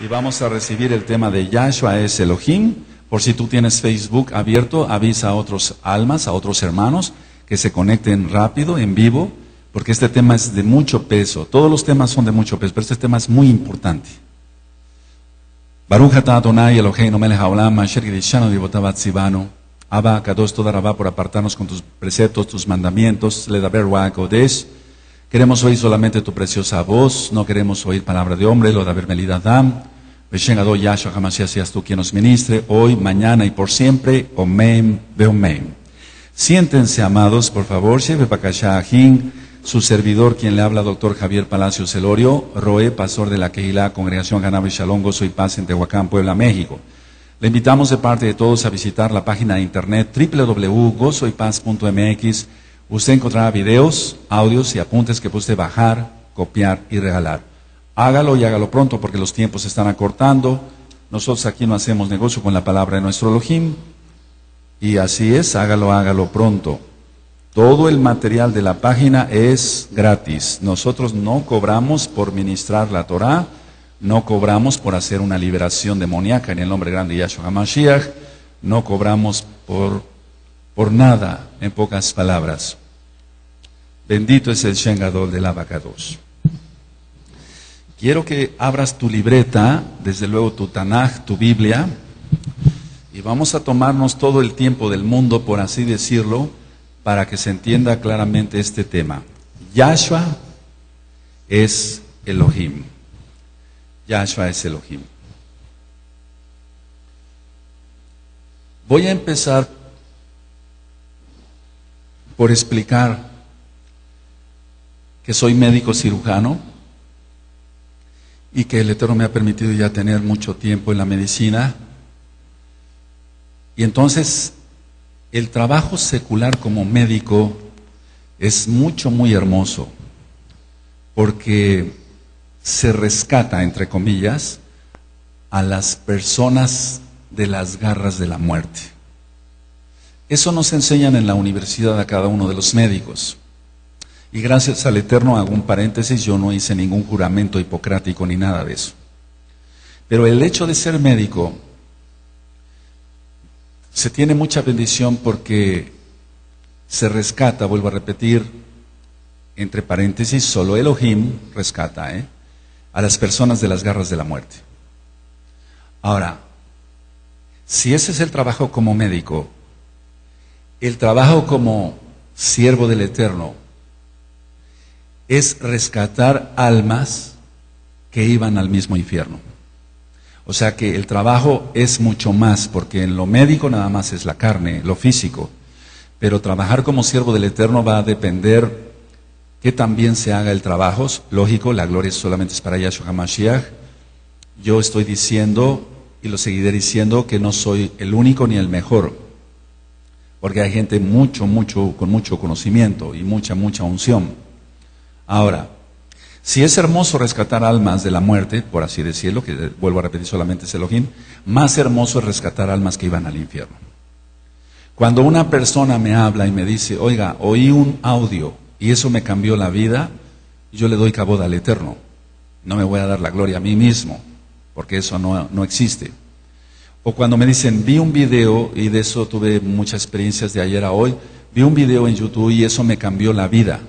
y vamos a recibir el tema de Yahshua es Elohim. Por si tú tienes Facebook abierto, avisa a otros almas, a otros hermanos que se conecten rápido, en vivo, porque este tema es de mucho peso. Todos los temas son de mucho peso, pero este tema es muy importante. Baruch Adonai Eloheinu melech haolam asher gidishanu divotavat sivanu. Abba, Kadosh, toda por apartarnos con tus preceptos, tus mandamientos, le da ver Kodesh. Queremos oír solamente tu preciosa voz, no queremos oír palabra de hombre, lo da ver Melida Dam. Veshen Yahshua jamás seas tú quien nos ministre, hoy, mañana y por siempre. Omen, Beomen. Siéntense, amados, por favor. Shebe Pakashahim, su servidor, quien le habla, doctor Javier Palacio Celorio, Roe, pastor de la Kehilá, Congregación Ganabe Shalom, Gozo y Paz en Tehuacán, Puebla, México. Le invitamos de parte de todos a visitar la página de internet www.gozoypaz.mx. Usted encontrará videos, audios y apuntes que puede bajar, copiar y regalar. Hágalo y hágalo pronto porque los tiempos se están acortando. Nosotros aquí no hacemos negocio con la palabra de nuestro Elohim. Y así es, hágalo, hágalo pronto. Todo el material de la página es gratis. Nosotros no cobramos por ministrar la Torah, no cobramos por hacer una liberación demoníaca en el nombre grande de Yahshua HaMashiach, no cobramos por, por nada, en pocas palabras. Bendito es el Shengadol del Abacados. Quiero que abras tu libreta, desde luego tu Tanaj, tu Biblia, y vamos a tomarnos todo el tiempo del mundo, por así decirlo, para que se entienda claramente este tema. Yahshua es Elohim. Yahshua es Elohim. Voy a empezar por explicar que soy médico cirujano y que el Eterno me ha permitido ya tener mucho tiempo en la medicina y entonces el trabajo secular como médico es mucho, muy hermoso, porque se rescata, entre comillas, a las personas de las garras de la muerte. Eso nos enseñan en la universidad a cada uno de los médicos. Y gracias al Eterno, hago un paréntesis, yo no hice ningún juramento hipocrático ni nada de eso. Pero el hecho de ser médico se tiene mucha bendición porque se rescata, vuelvo a repetir, entre paréntesis, solo Elohim rescata ¿eh? a las personas de las garras de la muerte. Ahora, si ese es el trabajo como médico, el trabajo como siervo del Eterno es rescatar almas que iban al mismo infierno. O sea que el trabajo es mucho más, porque en lo médico nada más es la carne, lo físico. Pero trabajar como siervo del Eterno va a depender que también se haga el trabajo. Lógico, la gloria solamente es para Yahshua HaMashiach. Yo estoy diciendo, y lo seguiré diciendo, que no soy el único ni el mejor. Porque hay gente mucho, mucho, con mucho conocimiento y mucha, mucha unción. Ahora, si es hermoso rescatar almas de la muerte, por así decirlo, que vuelvo a repetir solamente es Elohim, más hermoso es rescatar almas que iban al infierno. Cuando una persona me habla y me dice, oiga, oí un audio y eso me cambió la vida, yo le doy cabo al Eterno. No me voy a dar la gloria a mí mismo, porque eso no, no existe. O cuando me dicen, vi un video, y de eso tuve muchas experiencias de ayer a hoy, vi un video en YouTube y eso me cambió la vida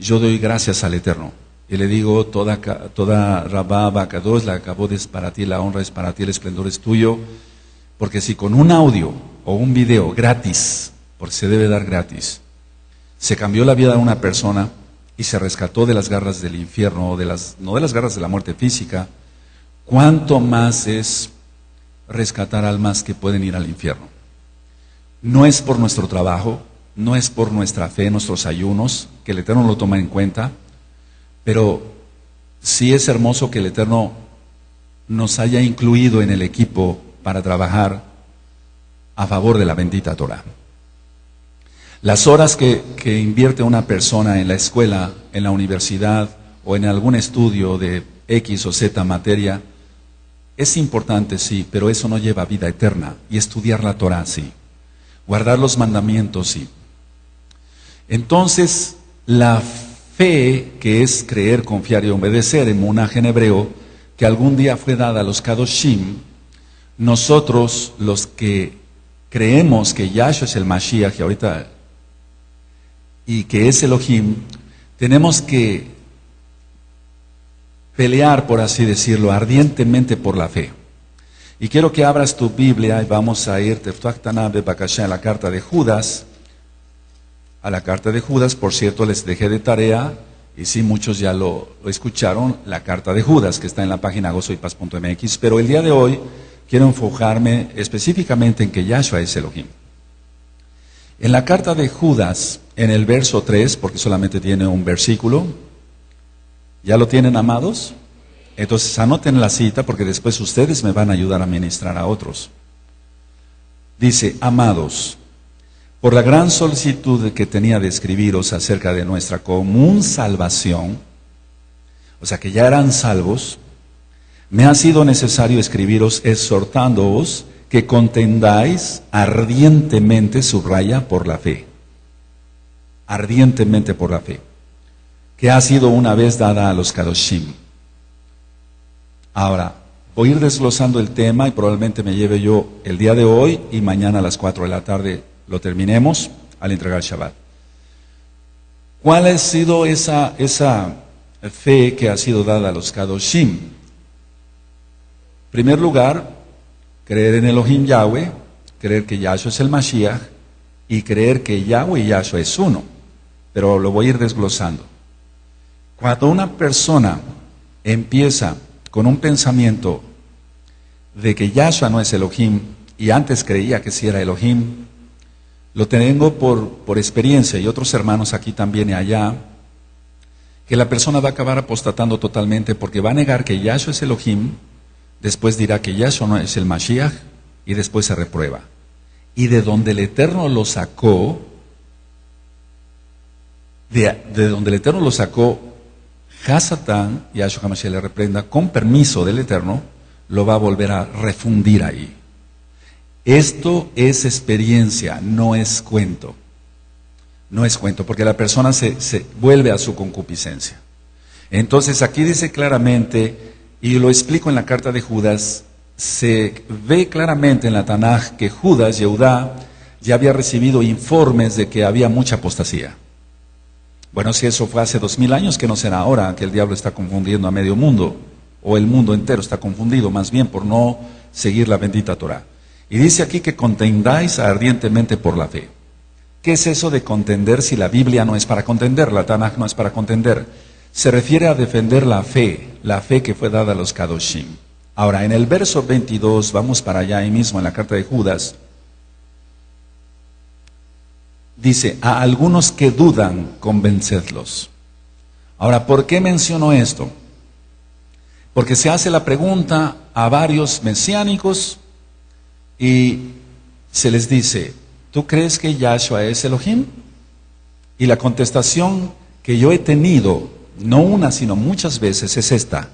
yo doy gracias al Eterno. Y le digo, toda, toda Rabá Bacados, la acabó es para ti, la honra es para ti, el esplendor es tuyo. Porque si con un audio o un video gratis, porque se debe dar gratis, se cambió la vida de una persona y se rescató de las garras del infierno, de las, no de las garras de la muerte física, ¿cuánto más es rescatar almas que pueden ir al infierno? No es por nuestro trabajo, no es por nuestra fe, nuestros ayunos, que el Eterno lo toma en cuenta, pero sí es hermoso que el Eterno nos haya incluido en el equipo para trabajar a favor de la bendita Torah. Las horas que, que, invierte una persona en la escuela, en la universidad o en algún estudio de X o Z materia, es importante, sí, pero eso no lleva vida eterna. Y estudiar la Torah, sí. Guardar los mandamientos, sí. Entonces, la fe, que es creer, confiar y obedecer en Munaj en hebreo, que algún día fue dada a los Kadoshim, nosotros los que creemos que Yahshua es el Mashiach y ahorita y que es Elohim, tenemos que pelear, por así decirlo, ardientemente por la fe. Y quiero que abras tu Biblia y vamos a ir a la carta de Judas. A la carta de Judas, por cierto, les dejé de tarea, y sí, muchos ya lo, escucharon, la carta de Judas, que está en la página gozoypaz.mx, pero el día de hoy quiero enfocarme específicamente en que Yahshua es Elohim. En la carta de Judas, en el verso 3, porque solamente tiene un versículo, ¿ya lo tienen amados? Entonces anoten la cita porque después ustedes me van a ayudar a ministrar a otros. Dice, amados, por la gran solicitud que tenía de escribiros acerca de nuestra común salvación, o sea que ya eran salvos, me ha sido necesario escribiros exhortándoos que contendáis ardientemente, subraya, por la fe. Ardientemente por la fe. Que ha sido una vez dada a los Kadoshim. Ahora, voy a ir desglosando el tema y probablemente me lleve yo el día de hoy y mañana a las 4 de la tarde lo terminemos al entregar Shabbat. ¿Cuál ha sido esa, esa fe que ha sido dada a los Kadoshim? primer lugar, creer en Elohim Yahweh, creer que Yahshua es el Mashiach y creer que Yahweh y Yahshua es uno. Pero lo voy a ir desglosando. Cuando una persona empieza con un pensamiento de que Yahshua no es Elohim y antes creía que sí era Elohim, lo tengo por, por experiencia y otros hermanos aquí también y allá, que la persona va a acabar apostatando totalmente porque va a negar que Yahshua es Elohim después dirá que Yahshua no es el Mashiach y después se reprueba. Y de donde el Eterno lo sacó, de, donde el Eterno lo sacó, Hasatán, Yahshua HaMashiach le reprenda, con permiso del Eterno, lo va a volver a refundir ahí. Esto es experiencia, no es cuento. No es cuento, porque la persona se, se vuelve a su concupiscencia. Entonces aquí dice claramente y lo explico en la carta de Judas, se ve claramente en la Tanaj que Judas, Yehudá, ya había recibido informes de que había mucha apostasía. Bueno, si eso fue hace dos mil años, que no será ahora que el diablo está confundiendo a medio mundo, o el mundo entero está confundido, más bien por no seguir la bendita Torah. Y dice aquí que contendáis ardientemente por la fe. ¿Qué es eso de contender si la Biblia no es para contender, la Tanaj no es para contender? se refiere a defender la fe, la fe que fue dada a los Kadoshim. Ahora, en el verso 22, vamos para allá ahí mismo en la carta de Judas, dice, a algunos que dudan, convencedlos. Ahora, ¿por qué menciono esto? Porque se hace la pregunta a varios mesiánicos y se les dice, ¿tú crees que Yahshua es Elohim? Y la contestación que yo he tenido no una, sino muchas veces, es esta.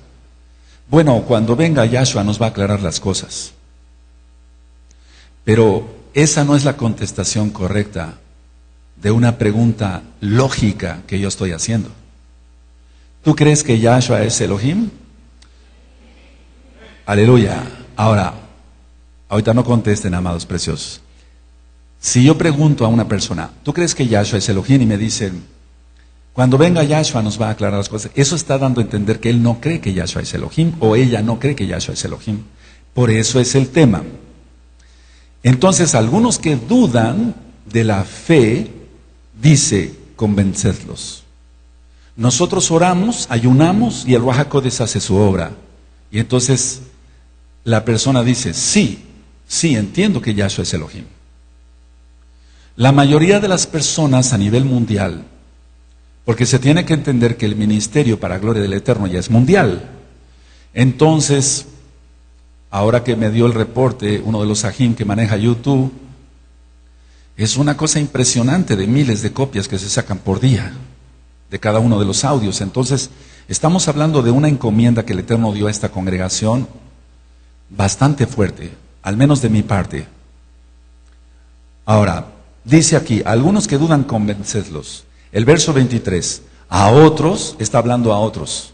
Bueno, cuando venga Yahshua nos va a aclarar las cosas. Pero esa no es la contestación correcta de una pregunta lógica que yo estoy haciendo. ¿Tú crees que Yahshua es Elohim? Aleluya. Ahora, ahorita no contesten, amados preciosos. Si yo pregunto a una persona, ¿tú crees que Yahshua es Elohim? Y me dicen, cuando venga Yahshua nos va a aclarar las cosas. Eso está dando a entender que él no cree que Yahshua es Elohim o ella no cree que Yahshua es Elohim. Por eso es el tema. Entonces, algunos que dudan de la fe, dice, convencedlos. Nosotros oramos, ayunamos y el Ruajacodes hace su obra. Y entonces la persona dice, sí, sí, entiendo que Yahshua es Elohim. La mayoría de las personas a nivel mundial porque se tiene que entender que el ministerio para gloria del Eterno ya es mundial. Entonces, ahora que me dio el reporte uno de los ajim que maneja YouTube, es una cosa impresionante de miles de copias que se sacan por día de cada uno de los audios. Entonces, estamos hablando de una encomienda que el Eterno dio a esta congregación bastante fuerte, al menos de mi parte. Ahora, dice aquí, algunos que dudan, convencedlos. El verso 23, a otros, está hablando a otros,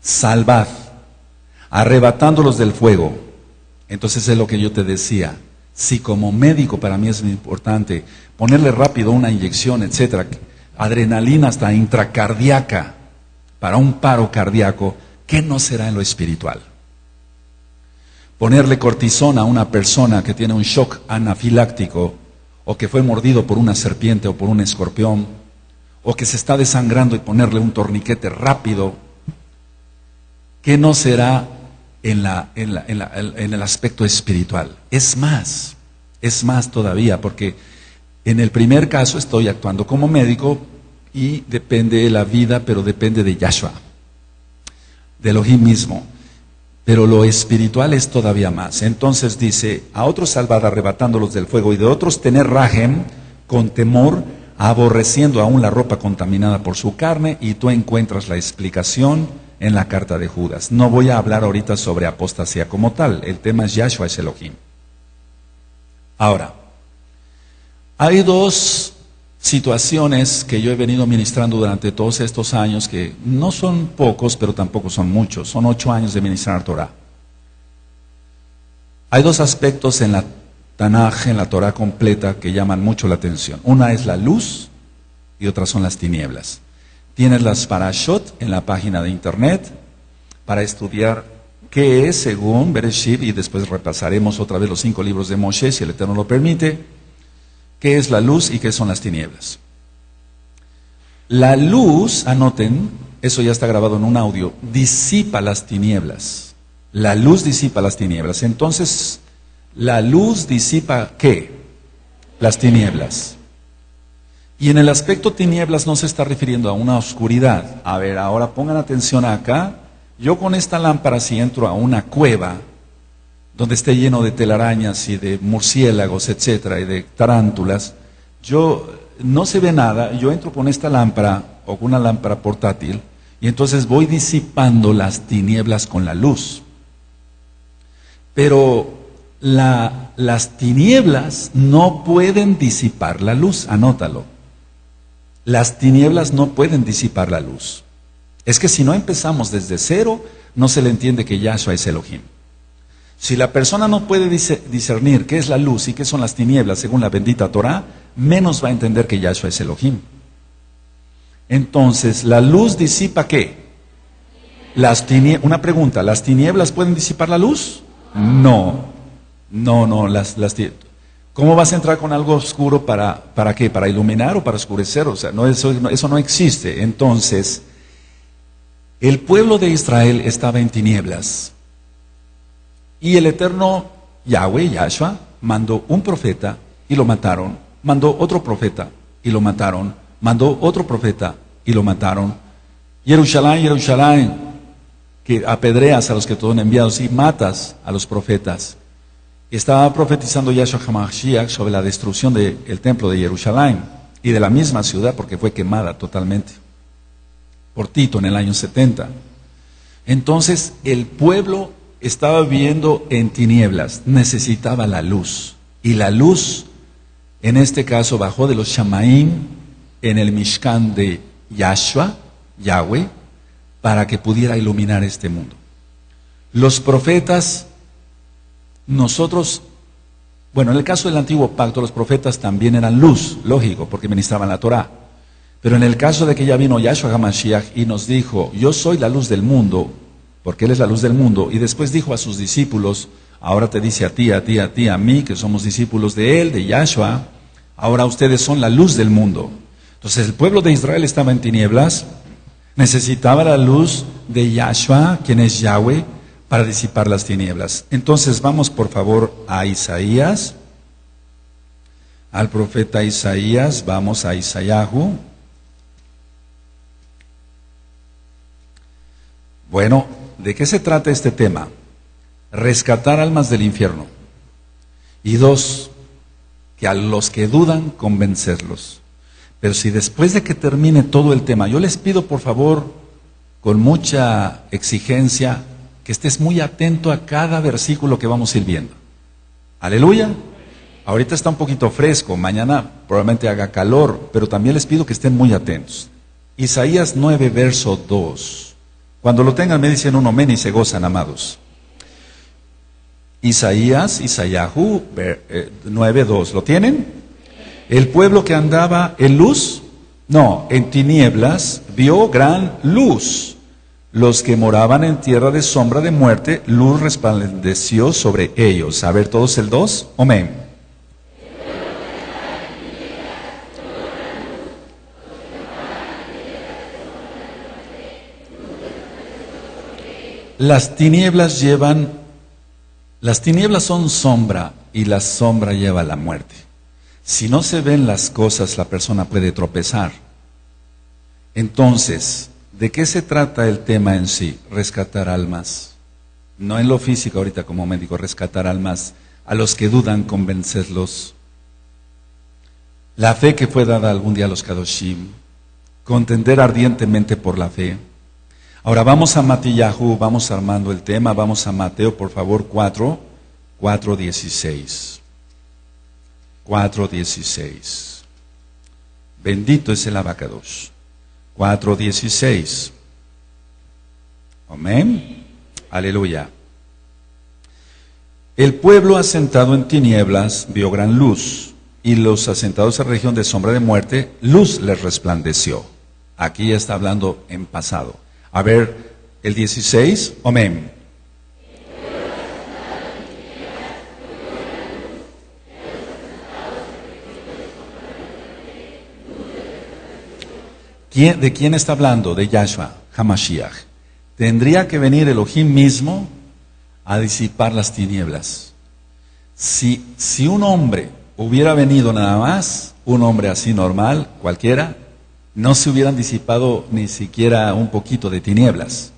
salvad. arrebatándolos del fuego. Entonces es lo que yo te decía. Si como médico para mí es muy importante ponerle rápido una inyección, etcétera, adrenalina hasta intracardíaca para un paro cardíaco, ¿qué no será en lo espiritual? Ponerle cortisona a una persona que tiene un shock anafiláctico o que fue mordido por una serpiente o por un escorpión o que se está desangrando y ponerle un torniquete rápido, ¿qué no será en, la, en, la, en, el aspecto espiritual? Es más, es más todavía, porque en el primer caso estoy actuando como médico y depende de la vida, pero depende de Yahshua, de Elohim mismo. Pero lo espiritual es todavía más. Entonces dice, a otros salvar arrebatándolos del fuego y de otros tener rajem con temor, aborreciendo aún la ropa contaminada por su carne, y tú encuentras la explicación en la carta de Judas. No voy a hablar ahorita sobre apostasía como tal, el tema es Yahshua es Elohim. Ahora, hay dos situaciones que yo he venido ministrando durante todos estos años, que no son pocos, pero tampoco son muchos, son ocho años de ministrar Torah. Hay dos aspectos en la Tanaj, en la Torah completa, que llaman mucho la atención. Una es la luz y otra son las tinieblas. Tienes las parashot en la página de internet para estudiar qué es según Bereshit y después repasaremos otra vez los cinco libros de Moshe, si el Eterno lo permite qué es la luz y qué son las tinieblas. La luz, anoten, eso ya está grabado en un audio, disipa las tinieblas. La luz disipa las tinieblas. Entonces, la luz disipa qué? Las tinieblas. Y en el aspecto tinieblas no se está refiriendo a una oscuridad. A ver, ahora pongan atención acá. Yo con esta lámpara si entro a una cueva, donde esté lleno de telarañas y de murciélagos, etcétera, y de tarántulas, yo no se ve nada, yo entro con esta lámpara o con una lámpara portátil y entonces voy disipando las tinieblas con la luz. Pero las tinieblas no pueden disipar la luz, anótalo. Las tinieblas no pueden disipar la luz. Es que si no empezamos desde cero, no se le entiende que Yahshua es Elohim. Si la persona no puede discernir qué es la luz y qué son las tinieblas según la bendita Torah, menos va a entender que Yahshua es Elohim. Entonces, ¿la luz disipa qué? Las una pregunta, ¿las tinieblas pueden disipar la luz? No, no, no, las, las ¿Cómo vas a entrar con algo oscuro para, para qué? ¿Para iluminar o para oscurecer? O sea, no, eso, eso no existe. Entonces, el pueblo de Israel estaba en tinieblas. Y el eterno Yahweh, Yahshua, mandó un profeta y lo mataron. Mandó otro profeta y lo mataron. Mandó otro profeta y lo mataron. Jerusalén, Jerusalén, que apedreas a los que te han enviados y matas a los profetas. Estaba profetizando Yahshua HaMashiach sobre la destrucción del templo de Jerusalén y de la misma ciudad porque fue quemada totalmente por Tito en el año 70. Entonces el pueblo estaba viviendo en tinieblas, necesitaba la luz. Y la luz, en este caso, bajó de los Shamaim en el Mishkan de Yahshua, Yahweh, para que pudiera iluminar este mundo. Los profetas, nosotros, bueno, en el caso del antiguo pacto, los profetas también eran luz, lógico, porque ministraban la Torah. Pero en el caso de que ya vino Yahshua HaMashiach y nos dijo, yo soy la luz del mundo, porque Él es la luz del mundo. Y después dijo a sus discípulos, ahora te dice a ti, a ti, a ti, a mí, que somos discípulos de Él, de Yahshua, ahora ustedes son la luz del mundo. Entonces el pueblo de Israel estaba en tinieblas, necesitaba la luz de Yahshua, quien es Yahweh, para disipar las tinieblas. Entonces vamos por favor a Isaías, al profeta Isaías, vamos a Isayahu. Bueno, ¿De qué se trata este tema? Rescatar almas del infierno. Y dos, que a los que dudan, convencerlos. Pero si después de que termine todo el tema, yo les pido por favor, con mucha exigencia, que estés muy atento a cada versículo que vamos a ir viendo. Aleluya. Ahorita está un poquito fresco, mañana probablemente haga calor, pero también les pido que estén muy atentos. Isaías 9, verso 2. Cuando lo tengan me dicen un amén y se gozan, amados. Isaías, Isayahu 9.2. ¿Lo tienen? El pueblo que andaba en luz, no, en tinieblas, vio gran luz. Los que moraban en tierra de sombra de muerte, luz resplandeció sobre ellos. A ver todos el 2. Amén. Las tinieblas llevan, las tinieblas son sombra y la sombra lleva a la muerte. Si no se ven las cosas, la persona puede tropezar. Entonces, ¿de qué se trata el tema en sí? Rescatar almas. No en lo físico ahorita como médico, rescatar almas. A los que dudan, convencerlos. La fe que fue dada algún día a los Kadoshim. Contender ardientemente por la fe Ahora vamos a Matillahu, vamos armando el tema, vamos a Mateo, por favor, 4, 4, 16. 4, 16. Bendito es el abacados. 4, 16. Amén. Aleluya. El pueblo asentado en tinieblas vio gran luz, y los asentados en región de sombra de muerte, luz les resplandeció. Aquí ya está hablando en pasado. A ver, el 16, amén. ¿De quién está hablando? De Yahshua, Hamashiach. Tendría que venir Elohim mismo a disipar las tinieblas. Si, si un hombre hubiera venido nada más, un hombre así normal, cualquiera, no se hubieran disipado ni siquiera un poquito de tinieblas.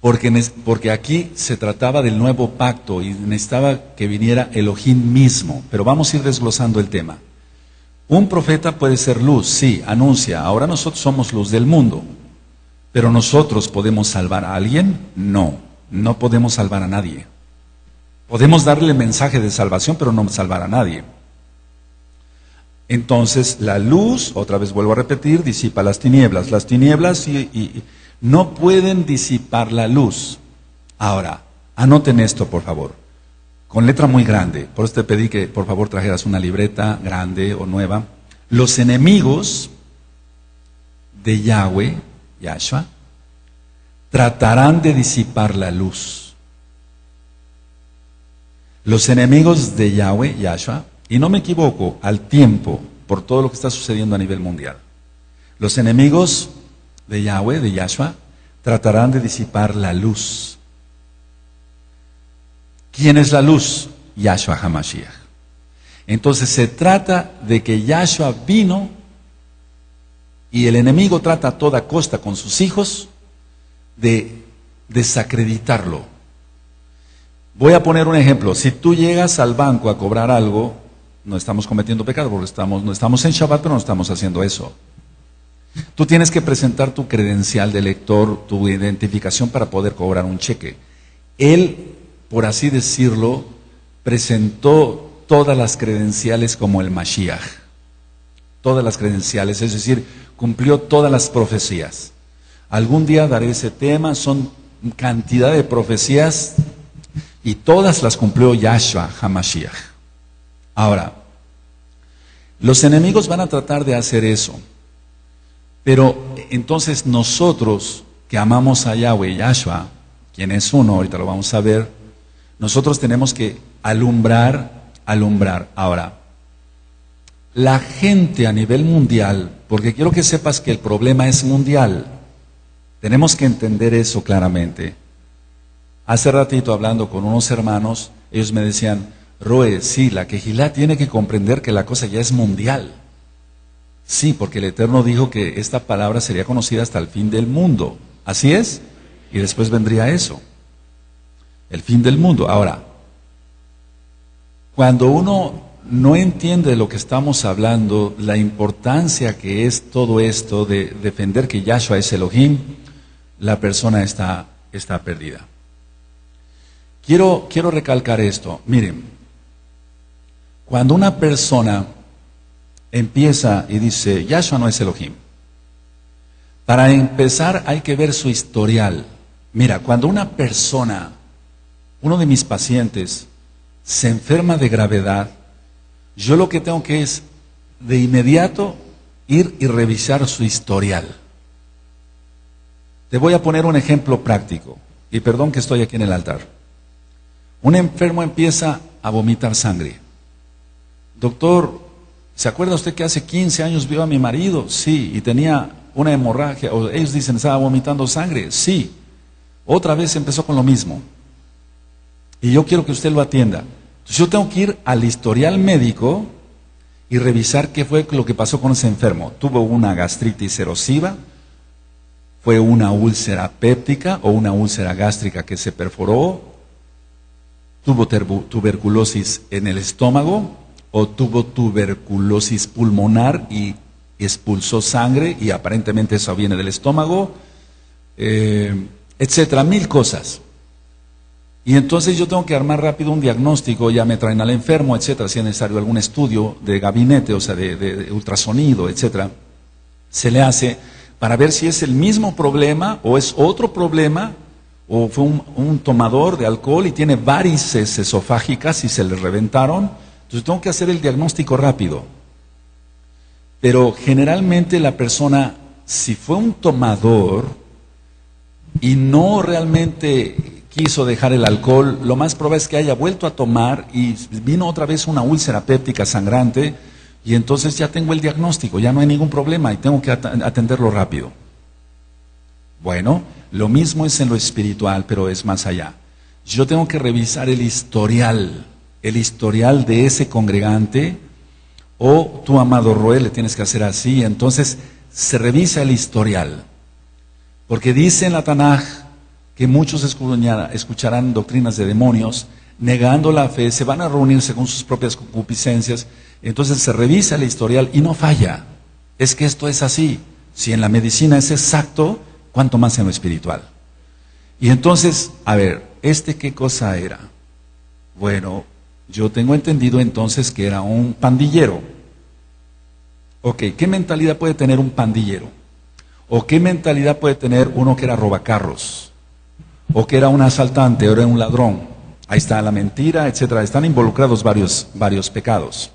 Porque, porque aquí se trataba del nuevo pacto y necesitaba que viniera Elohim mismo. Pero vamos a ir desglosando el tema. Un profeta puede ser luz, sí, anuncia. Ahora nosotros somos luz del mundo. Pero nosotros podemos salvar a alguien? No, no podemos salvar a nadie. Podemos darle mensaje de salvación, pero no salvar a nadie. Entonces la luz, otra vez vuelvo a repetir, disipa las tinieblas. Las tinieblas y, no pueden disipar la luz. Ahora, anoten esto, por favor, con letra muy grande. Por eso te pedí que por favor trajeras una libreta grande o nueva. Los enemigos de Yahweh, Yahshua, tratarán de disipar la luz. Los enemigos de Yahweh, Yahshua, y no me equivoco, al tiempo, por todo lo que está sucediendo a nivel mundial. Los enemigos de Yahweh, de Yahshua, tratarán de disipar la luz. ¿Quién es la luz? Yahshua Hamashiach. Entonces se trata de que Yahshua vino y el enemigo trata a toda costa con sus hijos de desacreditarlo. Voy a poner un ejemplo. Si tú llegas al banco a cobrar algo no estamos cometiendo pecado porque estamos, no estamos en Shabbat, pero no estamos haciendo eso. Tú tienes que presentar tu credencial de lector, tu identificación para poder cobrar un cheque. Él, por así decirlo, presentó todas las credenciales como el Mashiach. Todas las credenciales, es decir, cumplió todas las profecías. Algún día daré ese tema, son cantidad de profecías y todas las cumplió Yahshua HaMashiach. Ahora, los enemigos van a tratar de hacer eso. Pero entonces nosotros que amamos a Yahweh, Yahshua, quien es uno, ahorita lo vamos a ver, nosotros tenemos que alumbrar, alumbrar. Ahora, la gente a nivel mundial, porque quiero que sepas que el problema es mundial, tenemos que entender eso claramente. Hace ratito hablando con unos hermanos, ellos me decían, Roe, sí, la quejilá tiene que comprender que la cosa ya es mundial. Sí, porque el Eterno dijo que esta palabra sería conocida hasta el fin del mundo. Así es. Y después vendría eso. El fin del mundo. Ahora, cuando uno no entiende lo que estamos hablando, la importancia que es todo esto de defender que Yahshua es Elohim, la persona está, está perdida. Quiero, quiero recalcar esto. Miren, cuando una persona empieza y dice, Yahshua no es Elohim, para empezar hay que ver su historial. Mira, cuando una persona, uno de mis pacientes se enferma de gravedad, yo lo que tengo que es de inmediato ir y revisar su historial. Te voy a poner un ejemplo práctico, y perdón que estoy aquí en el altar. Un enfermo empieza a vomitar sangre. Doctor, ¿se acuerda usted que hace 15 años vio a mi marido? Sí, y tenía una hemorragia, o ellos dicen, estaba vomitando sangre. Sí, otra vez empezó con lo mismo. Y yo quiero que usted lo atienda. Entonces yo tengo que ir al historial médico y revisar qué fue lo que pasó con ese enfermo. Tuvo una gastritis erosiva, fue una úlcera péptica o una úlcera gástrica que se perforó, tuvo tuberculosis en el estómago o tuvo tuberculosis pulmonar y expulsó sangre y aparentemente eso viene del estómago, eh, etcétera, mil cosas. Y entonces yo tengo que armar rápido un diagnóstico, ya me traen al enfermo, etcétera, si es necesario algún estudio de gabinete, o sea, de, ultrasonido, etcétera, se le hace para ver si es el mismo problema o es otro problema o fue un, tomador de alcohol y tiene varices esofágicas y se le reventaron. Entonces tengo que hacer el diagnóstico rápido. Pero generalmente la persona, si fue un tomador y no realmente quiso dejar el alcohol, lo más probable es que haya vuelto a tomar y vino otra vez una úlcera péptica sangrante y entonces ya tengo el diagnóstico, ya no hay ningún problema y tengo que atenderlo rápido. Bueno, lo mismo es en lo espiritual, pero es más allá. Yo tengo que revisar el historial, el historial de ese congregante, o tu amado Roel le tienes que hacer así, entonces se revisa el historial. Porque dice en la Tanaj, que muchos escucharán doctrinas de demonios, negando la fe, se van a reunirse con sus propias concupiscencias, entonces se revisa el historial y no falla. Es que esto es así. Si en la medicina es exacto, ¿cuánto más en lo espiritual? Y entonces, a ver, ¿este qué cosa era? Bueno, yo tengo entendido entonces que era un pandillero. Ok, ¿qué mentalidad puede tener un pandillero? ¿O qué mentalidad puede tener uno que era robacarros? O que era un asaltante o era un ladrón. Ahí está la mentira, etcétera. Están involucrados varios, varios pecados.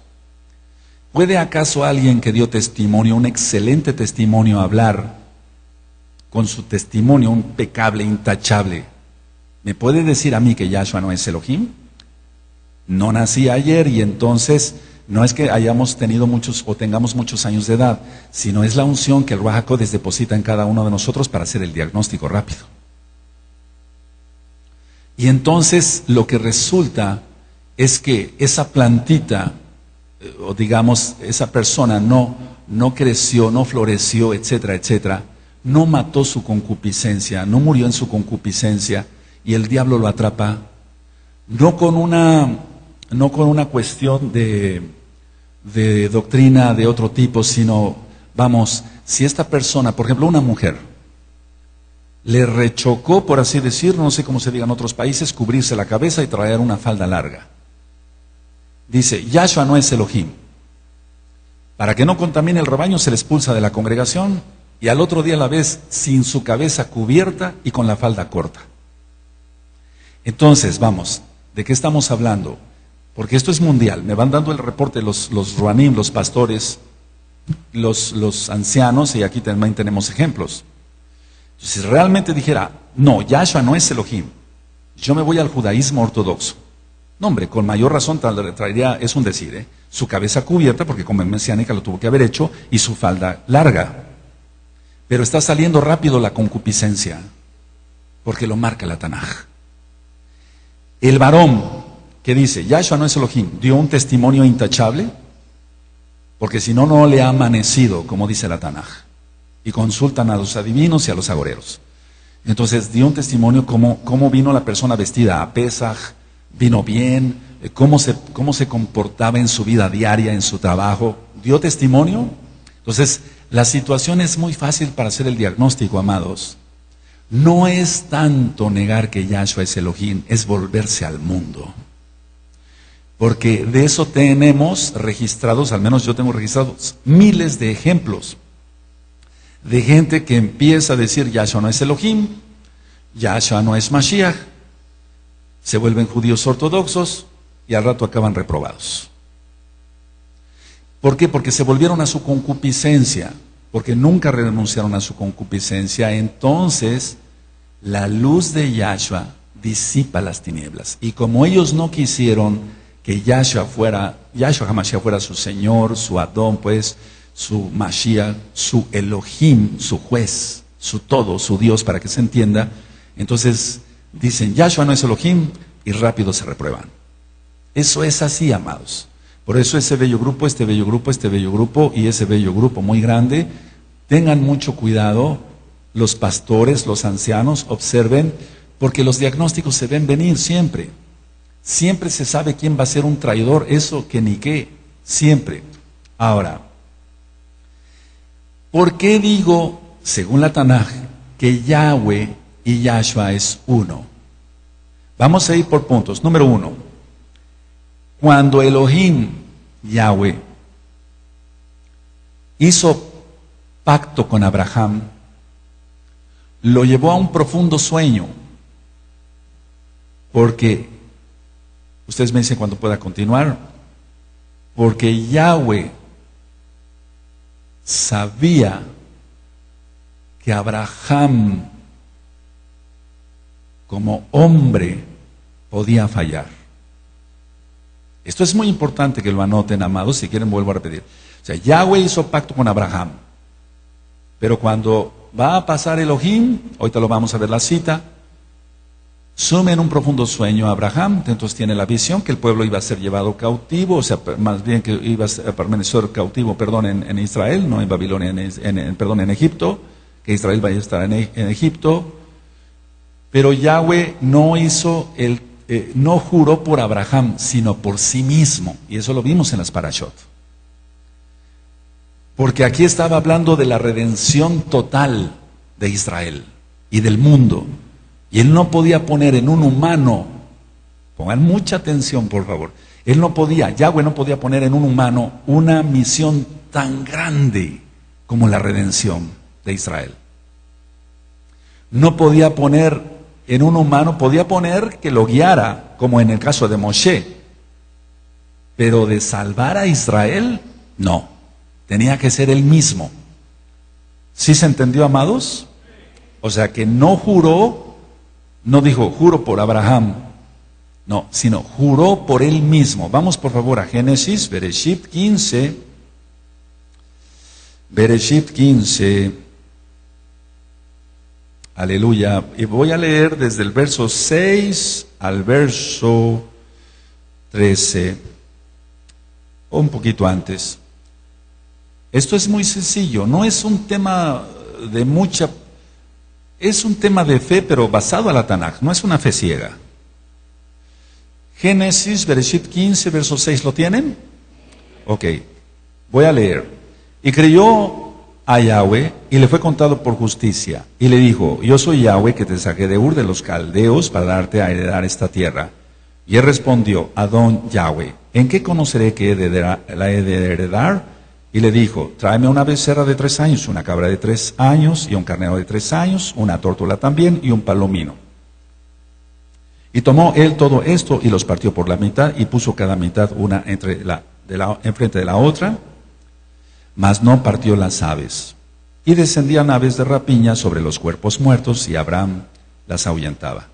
¿Puede acaso alguien que dio testimonio, un excelente testimonio, hablar con su testimonio, un pecable, intachable? ¿Me puede decir a mí que Yahshua no es Elohim? No nací ayer y entonces no es que hayamos tenido muchos o tengamos muchos años de edad, sino es la unción que el Ruach deposita en cada uno de nosotros para hacer el diagnóstico rápido. Y entonces lo que resulta es que esa plantita, eh, o digamos, esa persona no, no creció, no floreció, etcétera, etcétera, no mató su concupiscencia, no murió en su concupiscencia, y el diablo lo atrapa, no con una, no con una cuestión de, de doctrina de otro tipo, sino, vamos, si esta persona, por ejemplo, una mujer, le rechocó, por así decir, no sé cómo se diga en otros países, cubrirse la cabeza y traer una falda larga. Dice, Yahshua no es Elohim. Para que no contamine el rebaño, se le expulsa de la congregación y al otro día la ves sin su cabeza cubierta y con la falda corta. Entonces, vamos, ¿de qué estamos hablando? Porque esto es mundial. Me van dando el reporte los, los ruanim, los pastores, los, los ancianos, y aquí también tenemos ejemplos. Si realmente dijera, no, Yahshua no es Elohim, yo me voy al judaísmo ortodoxo. No, hombre, con mayor razón traería, es un decir, ¿eh? su cabeza cubierta, porque como mesiánica lo tuvo que haber hecho, y su falda larga. Pero está saliendo rápido la concupiscencia, porque lo marca la Tanaj. El varón que dice, Yahshua no es Elohim, dio un testimonio intachable, porque si no, no le ha amanecido, como dice la Tanaj y consultan a los adivinos y a los agoreros. Entonces dio un testimonio cómo, cómo vino la persona vestida a Pesaj, vino bien, eh, cómo se, cómo se comportaba en su vida diaria, en su trabajo. Dio testimonio. Entonces, la situación es muy fácil para hacer el diagnóstico, amados. No es tanto negar que Yahshua es Elohim, es volverse al mundo. Porque de eso tenemos registrados, al menos yo tengo registrados, miles de ejemplos de gente que empieza a decir Yahshua no es Elohim, Yahshua no es Mashiach. se vuelven judíos ortodoxos y al rato acaban reprobados. ¿Por qué? Porque se volvieron a su concupiscencia, porque nunca renunciaron a su concupiscencia. Entonces, la luz de Yahshua disipa las tinieblas. Y como ellos no quisieron que Yahshua fuera, Yahshua Hamashiach fuera su Señor, su Adón, pues, su Mashiach, su Elohim, su juez, su todo, su Dios, para que se entienda, entonces dicen, Yahshua no es Elohim, y rápido se reprueban. Eso es así, amados. Por eso ese bello grupo, este bello grupo, este bello grupo y ese bello grupo muy grande, tengan mucho cuidado, los pastores, los ancianos, observen, porque los diagnósticos se ven venir siempre. Siempre se sabe quién va a ser un traidor, eso que ni qué, siempre. Ahora, ¿por qué digo, según la Tanaj, que Yahweh y Yahshua es uno? Vamos a ir por puntos. Número uno, cuando Elohim, Yahweh, hizo pacto con Abraham, lo llevó a un profundo sueño, porque, ustedes me dicen cuando pueda continuar, porque Yahweh sabía que Abraham como hombre podía fallar. Esto es muy importante que lo anoten, amados, si quieren vuelvo a repetir. O sea, Yahweh hizo pacto con Abraham, pero cuando va a pasar Elohim, ahorita lo vamos a ver la cita, sume en un profundo sueño a Abraham, entonces tiene la visión que el pueblo iba a ser llevado cautivo, o sea, más bien que iba a permanecer cautivo, perdón, en, Israel, no en Babilonia, en, perdón, en Egipto, que Israel vaya a estar en, Egipto, pero Yahweh no hizo el, eh, no juró por Abraham, sino por sí mismo. Y eso lo vimos en las parashot. Porque aquí estaba hablando de la redención total de Israel y del mundo. Y él no podía poner en un humano, pongan mucha atención por favor, él no podía, Yahweh no podía poner en un humano una misión tan grande como la redención de Israel. No podía poner en un humano, podía poner que lo guiara, como en el caso de Moshe, pero de salvar a Israel, no, tenía que ser él mismo. ¿Sí se entendió, amados? O sea que no juró, no dijo, juro por Abraham, no, sino juró por él mismo. Vamos por favor a Génesis, Bereshit 15, Bereshit 15. Aleluya. Y voy a leer desde el verso 6 al verso 13, o un poquito antes. Esto es muy sencillo, no es un tema de mucha, es un tema de fe, pero basado a la Tanakh, no es una fe ciega. Génesis, Bereshit 15, verso 6, ¿lo tienen? Ok, voy a leer. Y creyó a Yahweh y le fue contado por justicia. Y le dijo, yo soy Yahweh que te saqué de Ur de los Caldeos para darte a heredar esta tierra. Y él respondió, Adón Yahweh, ¿en qué conoceré que la he de heredar? Y le dijo, tráeme una becerra de tres años, una cabra de tres años y un carnero de tres años, una tórtola también y un palomino. Y tomó él todo esto y los partió por la mitad y puso cada mitad una entre la, de la, enfrente de la otra mas no partió las aves. Y descendían aves de rapiña sobre los cuerpos muertos y Abraham las ahuyentaba.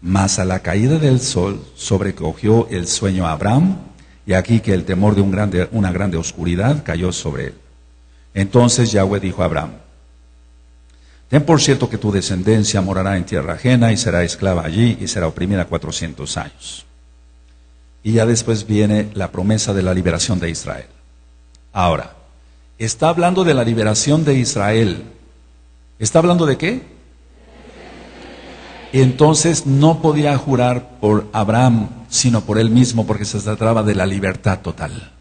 Mas a la caída del sol sobrecogió el sueño a Abraham y aquí que el temor de un grande, una grande oscuridad cayó sobre él. Entonces Yahweh dijo a Abraham, Ten por cierto que tu descendencia morará en tierra ajena y será esclava allí y será oprimida cuatrocientos años. Y ya después viene la promesa de la liberación de Israel. Ahora, Está hablando de la liberación de Israel. ¿Está hablando de qué? Entonces no podía jurar por Abraham, sino por él mismo, porque se trataba de la libertad total.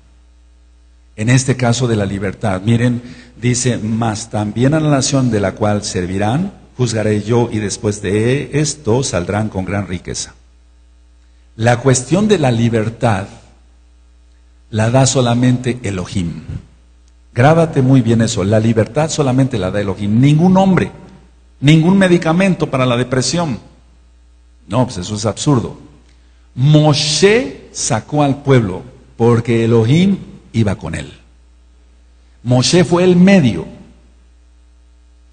En este caso de la libertad, miren, dice, mas también a la nación de la cual servirán, juzgaré yo y después de esto saldrán con gran riqueza. La cuestión de la libertad la da solamente Elohim. Grábate muy bien eso. La libertad solamente la da Elohim. Ningún hombre, ningún medicamento para la depresión. No, pues eso es absurdo. Moshe sacó al pueblo porque Elohim iba con él. Moshe fue el medio.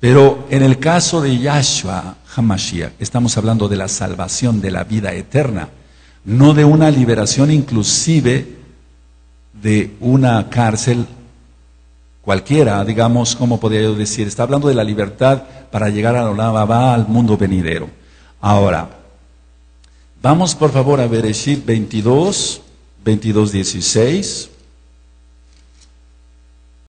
Pero en el caso de Yahshua Hamashiach, estamos hablando de la salvación de la vida eterna, no de una liberación inclusive de una cárcel cualquiera, digamos, como podría yo decir, está hablando de la libertad para llegar a la al mundo venidero. Ahora, vamos por favor a Bereshit 22, 22, 16.